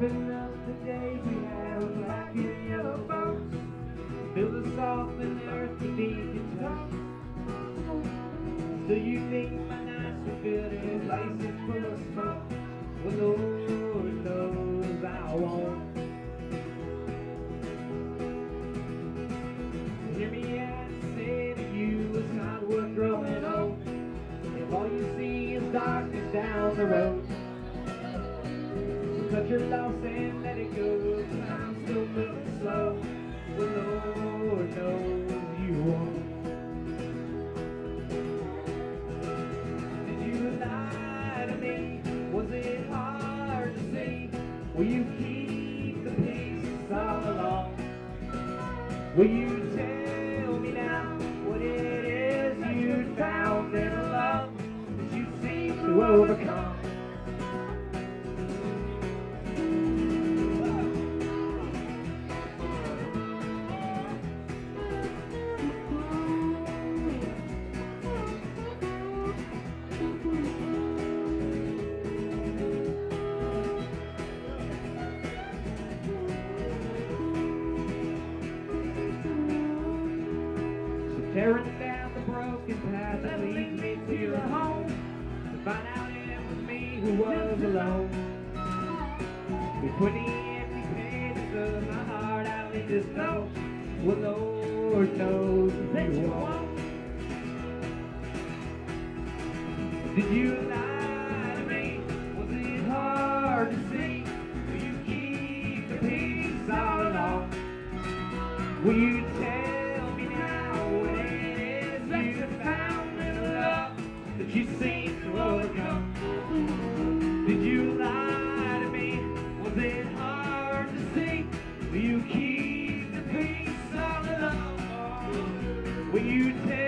Wrapping up the day we have a black and yellow box. Feel the soft and earth beneath your toes. Do you think my nights are filled in places full of smoke? Well, Lord knows I won't. Hear me out say to you it's not worth growing old. If all you see is darkness down the road. Cut your loss and let it go. I'm still moving slow. Well, Lord knows you won't. Did you lie to me? Was it hard to see? Will you keep the peace all along? Will you tell me now what it is you found in love that you seem to overcome? Tearing down the broken path that leads me to your home to find out it was me who was alone. Between the empty pages of my heart, I let this know. Well, Lord knows that you won't. Did you lie to me? Was it hard to see? Will you keep the peace all along? Will you tell she seems to overcome. Did you lie to me? Was it hard to see? Will you keep the peace all alone? Will you tell